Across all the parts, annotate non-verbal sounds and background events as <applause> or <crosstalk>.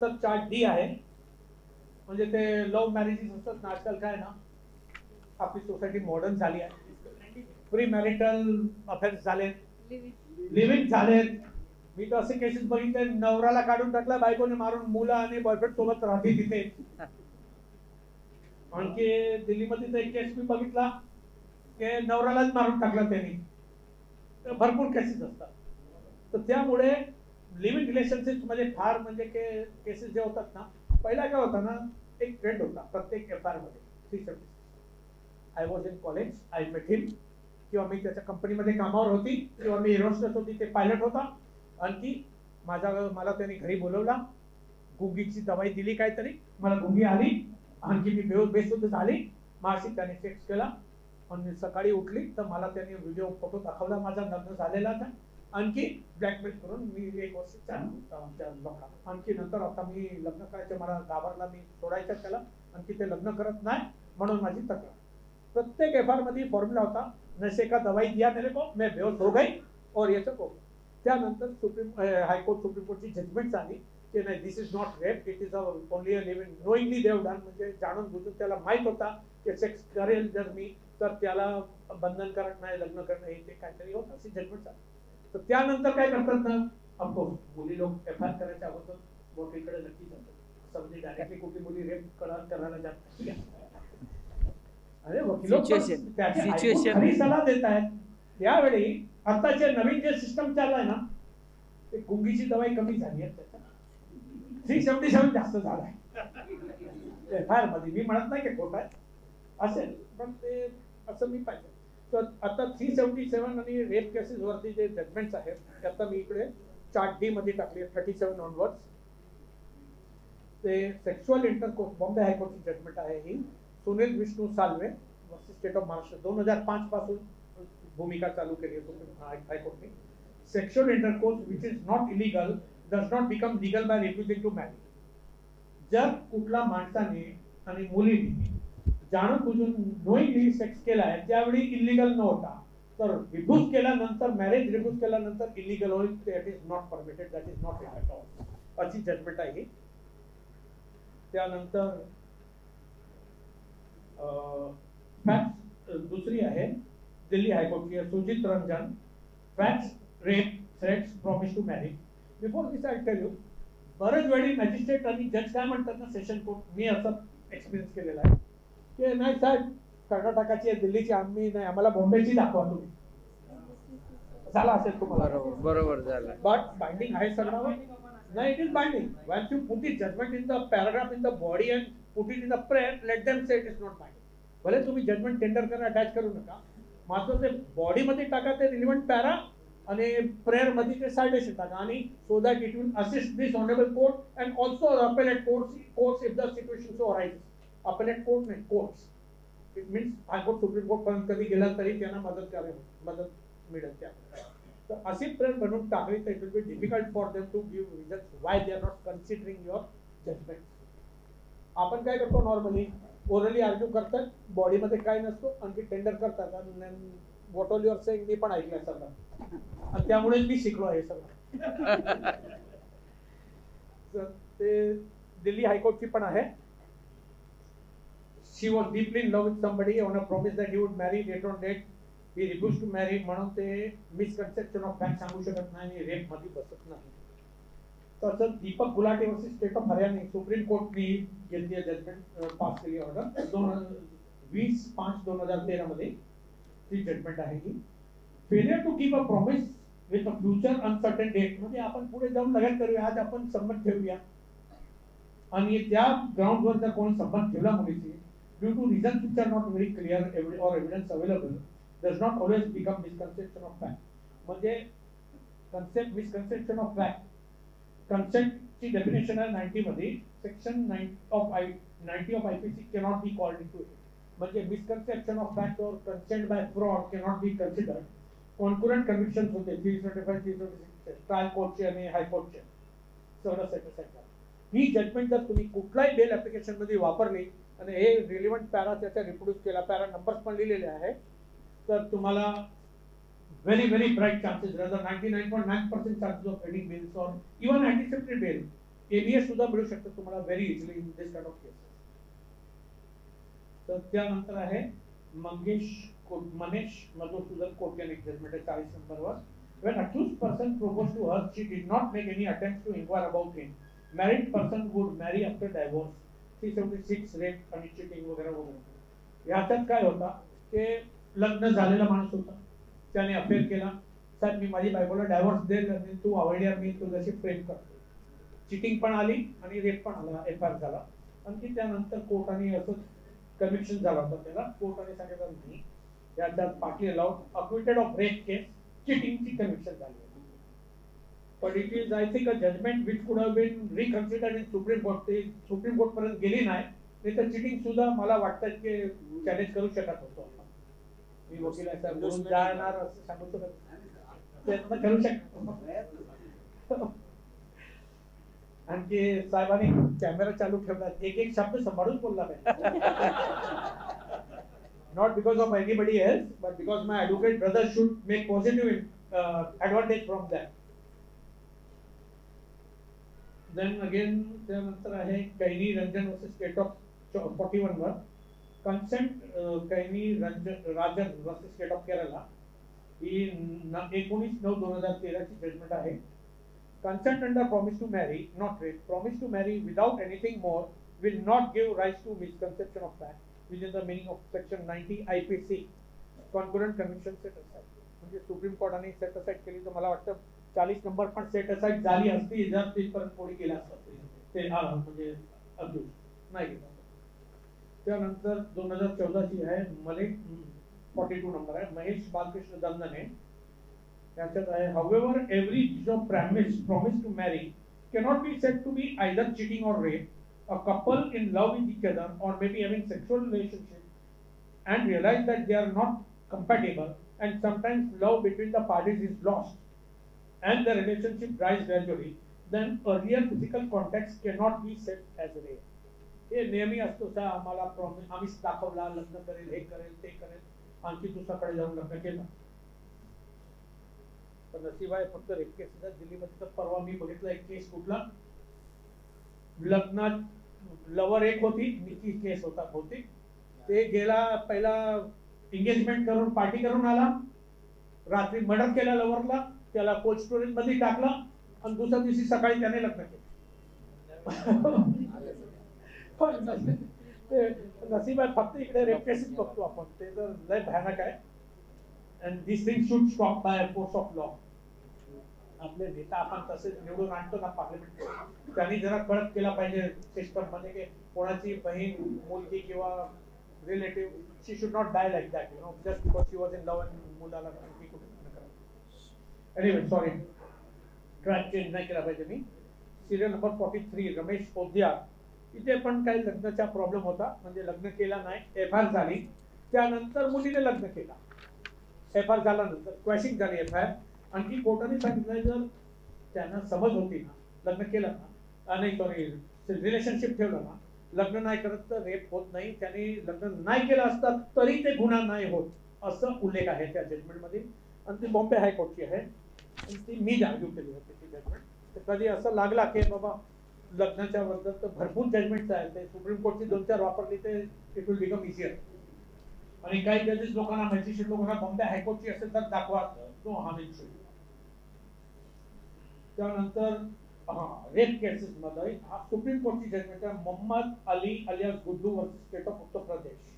तर chart D आहे. म्हणजे ते लव्ह मॅरेजेस असतात ना आजकाल काय ना आपली सोसायटी मॉडर्न झाली आहे. प्री मॅरिटल अफेअर्स झाले लिव्हिंग झालेत. मी तर असे केसेस बघितले नवराला काढून टाकला बायकोने मारून मुलं आणि बॉयफ्रेंड सोबत राहते तिथे. आणखी दिल्लीमध्ये तर एक केस मी बघितला की नवरालाच मारून टाकला त्यांनी. भरपूर केसेस असतात. तर त्यामुळे लिव्हिंग रिलेशनशिपमध्ये फार म्हणजे के केसेस जे होतात ना पहिला काय होता ना एक फ्रेंड होता प्रत्येक एफ आरमध्ये three seventy I was in college I met him किंवा मी त्याच्या कंपनीमध्ये कामावर होती किंवा मी एरोस्टेस होती ते पायलट होता. आणखी माझा मला त्यांनी घरी बोलवला गुंगीची दवाई दिली काहीतरी मला गुंगी आली आणखी मी बेहोश बेशुद्ध झाली माझी त्याने सेक्स केला. आणि सकाळी उठली तर मला त्यांनी व्हिडिओ फोटो दाखवला माझा लग्न झालेला होता आणखी ब्लॅकमेल करून मी एक वर्ष चालू आणखी नंतर आता मी लग्न करायचं मला घाबरला मी सोडायचं त्याला. आणखी ते लग्न करत नाही म्हणून माझी तक्रार. प्रत्येक एफ आरमध्ये फॉर्म्युला होता नशे का दवाई दिया मेरे को मैं बेहोश हो गई और ये सब हो त्यानंतर सुप्रीम हायकोर्ट सुप्रीम कोर्टची जजमेंट झाली की नाही this is not rape it is a only a living knowingly Dev done म्हणजे जाणून बुजून त्याला माहीत होता की सेक्स करेल जर मी तर त्याला बंधन करत नाही लग्न करणं हे ते काहीतरी होतं अशी जजमेंट झाली तर त्यानंतर काय करतात ना ऑफकोर्स मुली लोक एफ आय आर करायच्या अगोदर वकीलकडे नक्की जातात. असं म्हणजे डायरेक्टली कुठली मुली रेप करायला जात. अरे वकील सलाह देत आहेत. त्यावेळी आताचे नवीन जे सिस्टम चाललाय ना ते गुंगीची दवाई कमी झाली आहे. थ्री सेव्हन्टी सेव्हन जास्त झालाय. एफ आय आरमध्ये. मी म्हणत नाही की खोट आहे. असेल पण ते असं मी पाहिजे तर आता थ्री सेव्हन्टी सेव्हन आणि रेप केसेस वरती जे जजमेंट्स आहेत ते आता मी इकडे चार्ट डी मध्ये टाकले थर्टी सेव्हन ऑनवर्ड्स ते सेक्शुअल इंटरकोर्स बॉम्बे हायकोर्टची जजमेंट आहे ही. Sunil Vishnu Salve versus state of Maharashtra दोन हजार पाच पासून भूमिका चालू केली आहे हायकोर्टने. Sexual intercourse which is not illegal does not become legal by refusing to marry जर कुठला माणसाने आणि मुलीने जाणून बुजून नोईंगली सेक्स केलाय त्यावेळी इलिगल नव्हता तर रिफ्यूज केल्यानंतर मॅरेज रिफ्यूज केल्यानंतर इलिगल होईल that is not permitted that is not at all अशी जजमेंट आहे. त्यानंतर फॅक्ट दुसरी आहे Delhi हायकोर्टची Sujit Ranjan. Facts rape threats promise to marriage before this I tell you बरेच वेळी मॅजिस्ट्रेट आणि जज काय म्हणतात ना सेशन कोर्ट मी असं एक्सपिरियन्स केलेला आहे. की नाही साहेब कर्नाटकाची आहे दिल्लीची आम्ही नाही आम्हाला बॉम्बेची दाखवा तुम्ही. झाला असेल तुम्हाला. बरोबर बरोबर झालं. बट बाइंडिंग आहे सगळं नाही it is binding when you put it judgment in the paragraph in the body and put it in the prayer let them say it is not binding भले तुम्ही जजमेंट टेंडर करा attach करू नका. मात्र ते बॉडीमध्ये टाका ते रिलिव्हंट पॅरा आणि प्रेयरमध्ये ते सायडेशन टाका. आणि so that it will assist this honourable court and also appellate courts courts if the situation so arise appellate court नाही courts. It means high court supreme court पर्यंत कधी गेला तरी त्यांना मदत करेल मदत मिळेल त्या. तर अशी प्रेयर बनवून टाकली तर it will be difficult for them to give result why they are not considering your judgment आपण काय करतो नॉर्मली ओरली आर्ग्यू करतात बॉडीमध्ये काय नसतो आणखी टेंडर करतात. आणि वॉट ऑल युअर सेंग मी पण ऐकलंय सगळं. आणि त्यामुळे मी शिकलो आहे सगळं. <laughs> ते दिल्ली हायकोर्टची पण आहे. She was deeply in love with somebody on a promise that he would marry later on date. He refused to marry. म्हणून ते मिसकन्सेप्शन ऑफ फॅक्ट सांगू शकत नाही आणि रेपमध्ये बसत नाही. तसंच Deepak Gulati versus state of Haryana supreme कोर्टनी केंद्रीय जजमेंट पास केली ऑर्डर दोन वीस पाच दोन हजार तेरा मध्ये ती जजमेंट आहे ही. Failure to keep a promise with a future uncertain date म्हणजे आपण पुढे जाऊन लगेच करूया आज आपण संमत ठेवूया. आणि त्या ग्राउंडवर जर कोणी संबंध ठेवला मुलीची due to reason which are not very clear or evidence available does not always become misconception of fact. म्हणजे कन्सेप्ट मिसकन्सेप्शन ऑफ फॅक्ट कन्सेप्टची डेफिनेशन आहे नाईन्टी मध्ये. Section nine of I ninety of I P C cannot be called into it म्हणजे misconception of fact और consent by fraud cannot be considered concurrent conviction होते. Three twenty five three twenty six trial कोर्टचे आणि हायकोर्टचे सगळं set set ही judgement जर तुम्ही कुठलाही bell ॲप्लिकेशनमध्ये वापरली आणि हे रिलिव्हंट पॅरा त्याचा रिप्रोड्यूस केला. पॅरा नंबर्स पण लिहिलेले आहे तर तुम्हाला very very bright chances rather ninety nine point nine percent chances of getting bails on even anticipated bail ABS सुद्धा मिळू शकतं तुम्हाला very easily in this kind of cases तर त्यानंतर आहे मंगेश मनेश मधुसूदन कोट्यान एक जजमेंट आहे चाळीस नंबरवर. When accused person proposed to her she did not make any attempts to inquire about him. Married person would marry after divorce. 376 rape आणि cheating वगैरे वगैरे याच्यात काय होता ते लग्न झालेला माणूस होता. त्याने अफेअर केला. साहेब मी माझी बायकोला डायव्हर्स दे आणि तू आवडल्यावर मी तुझ्याशी प्रेम करतो. चिटिंग पण आली आणि रेप पण आला एफ आर झाला आणखी त्यानंतर कोर्टाने असं कन्व्हिक्शन झाला होता त्याला. कोर्टाने सांगितलं नाही याच्यात Patil allowed. Acquitted of rape case चिटिंगची conviction झाली. पण it is I think a judgment which could have been reconsidered in Supreme Court ते सुप्रीम कोर्ट पर्यंत गेली नाही नाही तर चिटिंग सुद्धा मला वाटतं की चॅलेंज करू शकत होतो. मी वकील जाणार असं सांगू शकत प्रयत्न करू शकतो आणखी साहेबांनी कॅमेरा चालू ठेवला. एक एक शब्द सांभाळून बोलला पाहिजे. Because of of anybody else but because my advocate brother should make positive uh, from that then again त्यानंतर आहे Kaini Ranjan versus state of forty one वर consent Kaini Ranjan Rajan versus state of Kerala ही एकोणीस नऊ दोन हजार तेराची judgement आहे. Consent under promise to marry not rate promise to marry without anything more will not give right to misconception of fact which is the meaning of section ninety I P C concurrent commission set aside म्हणजे supreme कोर्टाने set aside केली तर मला वाटतं चाळीस number पण set aside झाली असती जर तिथपर्यंत कोणी गेला असतं ते हा, म्हणजे अब्दुल नाही गेला त्यानंतर दोन हजार चौदाची आहे मले फॉर्टी टू नंबर आहे महेश बालकृष्ण दंदने त्याच्यात आहे however every job promise promise to marry cannot be said to be either cheating or rape a couple in love with each other or maybe having sexual relationship and realize that they are not compatible and sometimes love between the parties is lost and the relationship rise gradually then earlier physical contacts cannot be set as rare. हे नेहमी असतो सा आम्हाला promise आम्हीच दाखवला लग्न करेल हे करेल ते करेल आणखी दुसऱ्याकडे जाऊन लग्न केलं. पण नशीब आहे फक्त एक केस दिल्लीमध्ये तर परवा मी बघितला एक केस कुठला? लग्नात लवर एक होती निकी केस होता बहुतेक. ते गेला पहिला एंगेजमेंट करून पार्टी करून आला. रात्री मर्डर केला लवरला त्याला कोल्ड स्टोरेजमध्ये टाकला आणि दुसऱ्या दिवशी सकाळी त्याने लग्न केलं. पण ते नसीब आहे फक्त इकडे रेपकेसिस बघतो आपण. ते तर लय भयानक आहे. And this thing should stop by force of law आपले नेता आपण तसेच निवडून आणतो ना पार्लमेंट त्यांनी जरा कळत केला पाहिजे सिस्टममध्ये की कोणाची बहीण मुलगी किंवा relative she should not die like that you know just because she was in love and मुलाला anyway, sorry. Track sorry change नाही केला पाहिजे मी serial number forty three Ramesh Poddar इथे पण काही लग्नाचा प्रॉब्लेम होता. म्हणजे लग्न केला नाही एफ आर झाली. त्यानंतर मुलीने लग्न केला. एफ आर झाल्यानंतर क्वॅशिंग झाली एफ आय आणखी कोर्टाने सांगितलं जर त्यांना समज होती ना लग्न केलं ना नाही सॉरी रिलेशनशिप ठेवलं ना लग्न नाही करत तर रेप होत नाही. त्याने लग्न नाही केलं असतं तरी ते गुन्हा नाही होत असं उल्लेख आहे त्या जजमेंटमध्ये आणि ती बॉम्बे हायकोर्टची आहे. ती मी आर्ग्यू केली होती ती जजमेंट तर कधी असं लागला की बाबा लग्नाच्या बद्दल तर भरपूर जजमेंट्स आहेत ते सुप्रीम कोर्टची दोन चार वापरली ते इट विल बिकम इझियर आणि काही जजेस लोकांना मॅजिस्ट्रेट लोकांना बॉम्बे हायकोर्टची असेल तर दाखवा. तो हा इश्यू त्यानंतर हा रेप केसेस मध्ये हा सुप्रीम कोर्टची जजमेंट आहे. Mohammad Ali Aliya Guddu versus state of Uttar Pradesh.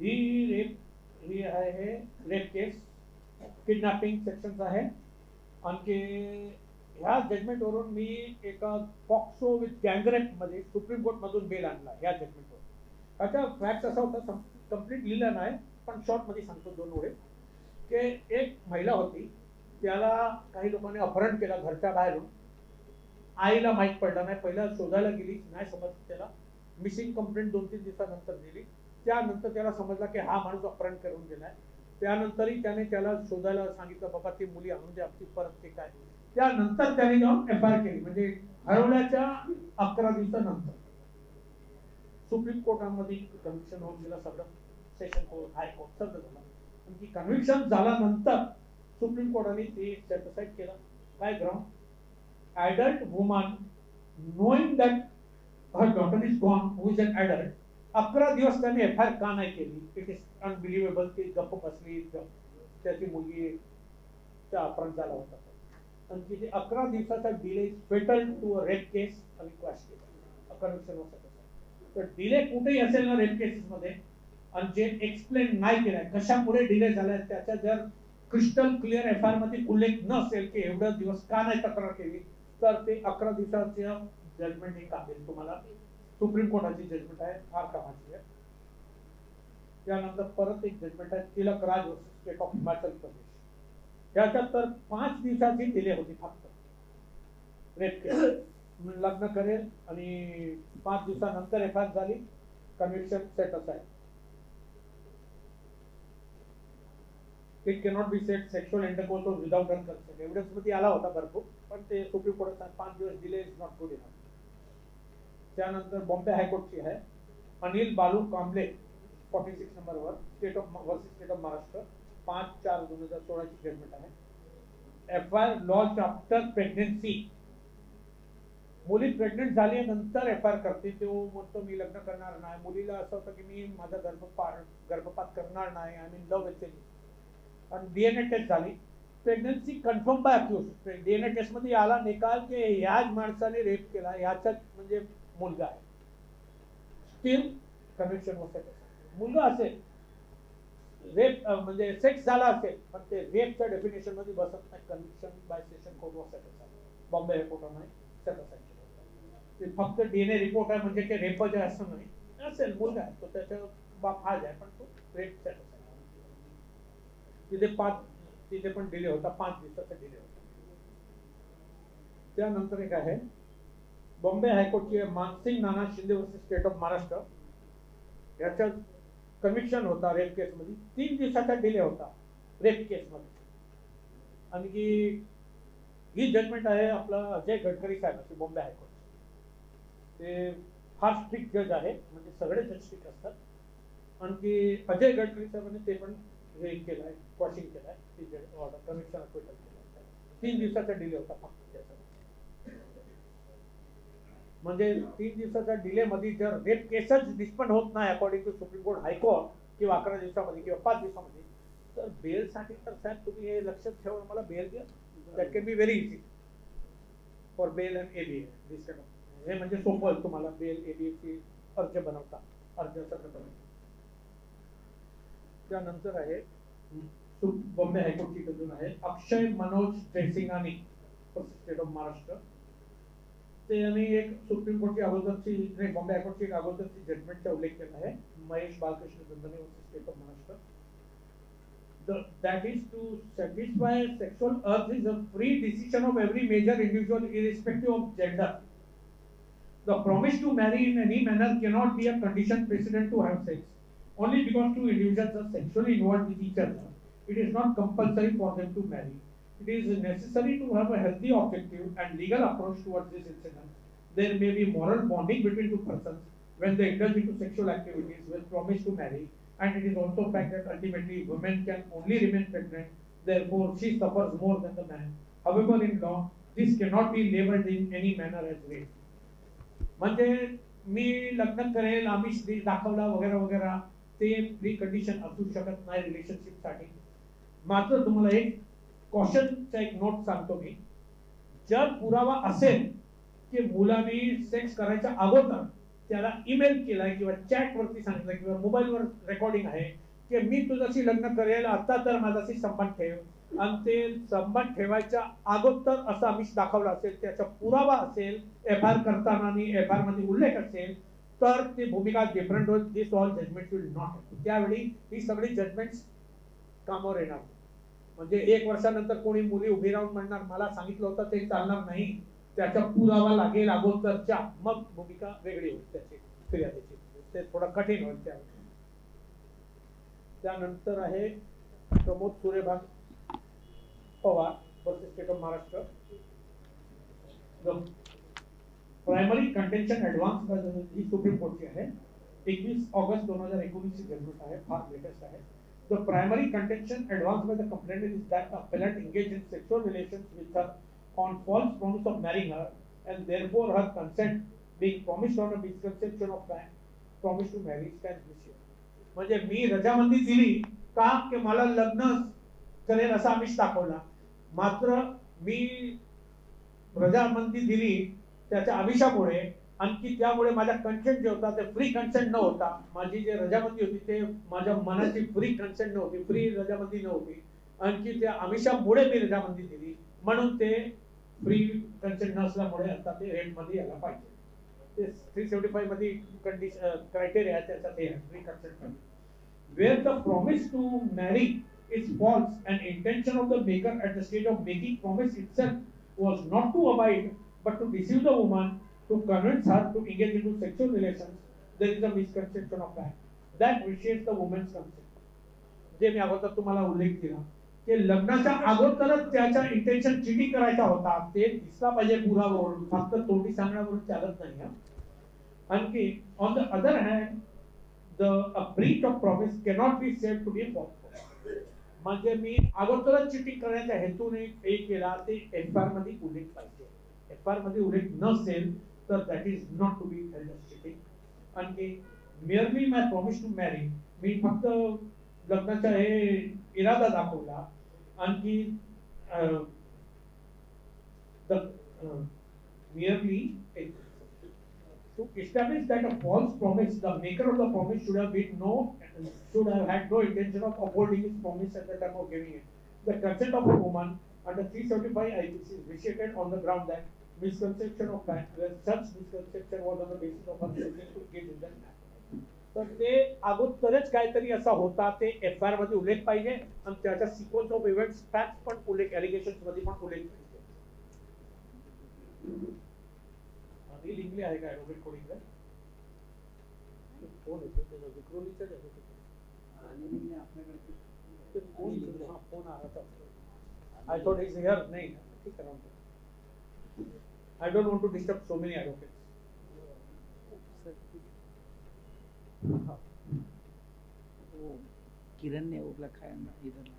He rape ही आहे हे रेप केस किडनॅपिंग सेक्शन आहे. आणखी ह्या जजमेंटवरून मी एका पॉक्सो विथ गँगरेपमध्ये सुप्रीम कोर्टमधून बेल आणला ह्या जजमेंटवर त्याचा फॅक्ट असा होता कंप्लीट लिहिला नाही पण शॉर्टमध्ये सांगतो दोन ओळे. की एक महिला होती त्याला काही लोकांनी अपहरण केलं घरच्या बाहेरून. आईला माहीत पडला नाही पहिला शोधायला गेली नाही समजलं त्याला. मिसिंग कंप्लेंट दोन तीन दिवसानंतर दिली. त्यानंतर त्याला समजला की हा माणूस अपहरण करून गेलाय. त्यानंतरही त्याने त्याला शोधायला सांगितलं बाबा ती मुली आणून द्या परत ते काय. त्यानंतर त्याने जाऊन एफ आय केली म्हणजे हरवल्याच्या अकरा दिवसानंतर. सुप्रीम कोर्टामध्ये कन्व्हिक्शन होऊन गेलं सगळं. सेशन कोर्ट हायकोर्ट सगळं झालं. आणि ती कन्व्हिक्शन झाल्यानंतर सुप्रीम कोर्टाने ते सेटिसाईड केलं. काय ground adult woman knowing that her daughter is gone who is an adult, अकरा दिवस त्यांनी एफ आय आर का नाही केली? इट इज अनबिलिव्हेबल की गप्प बसली त्याची मुलगी त्या अपहरण झाला होता. आणि तिथे अकरा दिवसाचा delay fatal to a rape case आणि क्वॅश केस कन्व्हिक्शन तर डिले कुठेही असेल ना रेप केसेस मध्ये आणि जे एक्सप्लेन नाही केलाय कशामुळे डिले झालाय त्याच्या जर क्रिस्टल क्लिअर एफ आय आरमध्ये उल्लेख नसेल की एवढा दिवस का नाही तक्रार केली तर ते अकरा दिवसाच्या जजमेंट हे काढेल तुम्हाला. सुप्रीम कोर्टाची जजमेंट आहे फार कामाची आहे. त्यानंतर परत एक जजमेंट आहे तिलक राज स्टेट ऑफ हिमाचल प्रदेश. त्याच्यात तर पाच दिवसाची दिले होती फक्त. रेप केस लग्न करेल आणि पाच दिवसानंतर एफ आय झाली कन्व्हिक्शन सेटच आहे it cannot be set sexual intercourse without consent एव्हिडन्समध्ये आला होता भरपूर पण ते सुप्रीम कोर्टात पाच दिवस दिले इज नॉट गुड इनफ त्यानंतर बॉम्बे हायकोर्टची आहे. अनिल बालू कांबळे फॉर्टी सिक्स नंबरवर state of versus state of Maharashtra पाच चार दोन हजार सोळाची जजमेंट आहे. F I R launch after pregnancy मुली प्रेग्नेंट झाली नंतर एफ आय आर करते तो म्हणतो मी लग्न करणार नाही. मुलीला असं होतं की मी माझा गर्भपात गर्भपात करणार नाही आय मीन लव्ह विथ आणि डीएनए टेस्ट झाली. Pregnancy confirm by accused DNA टेस्टमध्ये आला निकाल की ह्याच माणसाने रेप केला याच्यात म्हणजे मुलगा आहे. स्टील कन्व्हिक्शन होऊ शकत मुलगा असेल रेप म्हणजे सेक्स झाला असेल पण ते रेपच्या डेफिनेशनमध्ये बसत नाही. Conviction by session court of Bombay high court नाही ते फक्त डीएनए रिपोर्ट आहे म्हणजे ते रेप आहे असं नाही. असेल मुलगा आहे तो त्याच्या बाप आज आहे पण तो रेप तिथे पाच तिथे पण डिले होता पाच दिवसाचा डिले होता. त्यानंतर एक आहे Bombay हायकोर्टची Mansingh Nana Shinde versus state of Maharashtra याच्यात कन्व्हिक्शन होता रेप केस मध्ये तीन दिवसाचा डिले होता रेप केसमध्ये. आणखी ही जजमेंट आहे आपला अजय गडकरी साहेबांची बॉम्बे हायकोर्ट ते फार स्ट्रिक्ट जज आहे म्हणजे सगळे जज स्ट्रिक्ट असतात. आणखी अजय गडकरी साहेबांनी ते पण हे केलाय वॉशिंग केलाय ती ऑर्डर कमिशन अक्विटल तीन दिवसाचा डिले होता फक्त त्याचा. म्हणजे तीन दिवसाच्या डिले मध्ये जर रेप केसच निष्पन्न होत नाही according to Supreme Court high court किंवा अकरा दिवसामध्ये किंवा पाच दिवसामध्ये तर बेल साठी तर साहेब तुम्ही हे लक्षात ठेवून मला बेल द्या. That can be very easy for bail and AB this हे म्हणजे सोपं तुम्हाला बेल एबी ची अर्ज बनवता अर्ज सकट त्यानंतर आहे बॉम्बे हायकोर्टची अजून आहे अक्षय मनोज जयसिंगानी स्टेट ऑफ महाराष्ट्र ते यांनी एक सुप्रीम कोर्टची अगोदरची नाही बॉम्बे हायकोर्टची एक अगोदरची जजमेंटचा उल्लेख केला आहे Mahesh Balkrishna Dandane state of Maharashtra The, that is to satisfy sexual urge is a free decision of every major individual irrespective of gender. The promise to marry in any manner cannot be a condition precedent to have sex. Only because two individuals are sexually involved with each other, it is not compulsory for them to marry. It is necessary to have a healthy objective and legal approach towards this incident. There may be moral bonding between two persons when they indulge into sexual activities with promise to marry, and it is also a fact that ultimately women can only remain pregnant, therefore she suffers more than the man. However, in law, this cannot be labeled in any manner as rape. म्हणजे मी लग्न करेल आमिष दाखवला वगैरे वगैरे ते pre condition असू शकत नाही रिलेशनशिपसाठी मात्र तुम्हाला एक कॉशनचा एक नोट सांगतो मी. जर पुरावा असेल की मुलाने सेक्स करायच्या अगोदर त्याला ईमेल केलाय किंवा चॅटवरती सांगितलं किंवा मोबाईलवर रेकॉर्डिंग आहे की मी तुझ्याशी लग्न करेल आता तर माझ्याशी संबंध ठेव. आणि ते संबंध ठेवायच्या अगोदर असा आम्ही दाखवला असेल त्याचा पुरावा असेल एफ आर करताना आणि एफ आरमध्ये उल्लेख असेल तर ती भूमिका डिफरंट होईल this all judgment will not त्यावेळी ही सगळी जजमेंट कामावर येणार. म्हणजे एक वर्षानंतर कोणी मुली उभी राहून म्हणणार मला सांगितलं होतं ते चालणार नाही. त्याचा पुरावा लागेल अगोदरच्या. मग भूमिका वेगळी होईल त्याची फिर्यादीची ते थोडं कठीण होईल त्या त्यानंतर आहे Pramod Suryabhan Pawar versus state of Maharashtra. Primary contention advance he supreme कोर्टची आहे एकवीस ऑगस्ट दोन हजार एकोणीसची जजमेंट आहे फार लेटेस्ट आहे. The primary contention advanced by the complainant is that the appellant engaged in sexual relations with her on false promise of marrying her and therefore her consent being promised on a misconception of fact, promise to marry stands issue. म्हणजे मी रजामंदी दिली का की मला लग्न करेल असा आमिष दाखवला मात्र मी रजामंदी दिली त्याच्या आमिषामुळे आणखी त्यामुळे माझा कन्सेंट जे होता ते फ्री कन्सेंट न होता माझी जे रजामंदी होती ते माझ्या मनाची फ्री कन्सेंट नव्हती फ्री रजामंदी नव्हती आणखी त्या आमिषामुळे मी रजामंदी दिली म्हणून ते फ्री कन्सेंट नसल्यामुळे आता ते रेटमध्ये यायला पाहिजे. ते थ्री सेव्हन्टी फाईव्हमध्ये कंडिशन क्रायटेरिया त्याच्यात हे free consent where the promise to marry is false and intention of the maker at the stage of making promise itself was not to abide but to deceive the woman to convince her to engage into sexual relations there is a misconception of that. That vitiates the woman's consent जे मी अगोदर तुम्हाला उल्लेख केला की लग्नाच्या अगोदरच त्याच्या intention cheating करायचा होता. ते दिसला पाहिजे पुरावरून फक्त तोंडी सांगण्यावरून चालत नाही आणखी on the other hand the a breach of promise cannot be said to be a म्हणजे मी अगोदरच चिटिंग करण्याच्या हेतूने हे केला ते एफ आरमध्ये उल्लेख पाहिजे. एफ आरमध्ये उल्लेख नसेल तर that is not to be held as cheating आणखी merely my promise to marry मी फक्त लग्नाचा हे इरादा दाखवला आणखी merely to establish that a false promise, the maker of the promise should have been no, should have had no intention of upholding his promise at the time of giving it. The consent of a woman under 375 IPC is vitiated on the ground that misconception of fact, where such misconception was on the basis of her refusing to engage in that तर ते अगोदरच काहीतरी असा होता ते F I आरमध्ये उल्लेख पाहिजे आणि त्याच्या सिक्वन्स ऑफ इव्हेंट्स फॅक्ट पण उल्लेख एलिगेशनमध्ये पण उल्लेख पाहिजे. अनिल इंगले आहे का ॲडव्होकेट कोणी फोन येतो त्याचा विक्रोलीचा ते फोन हा फोन आला आय थॉट इज हिअर नाही ठीक आहे I don't want to disturb so many advocates Kiran ने वो रखा है ना इधर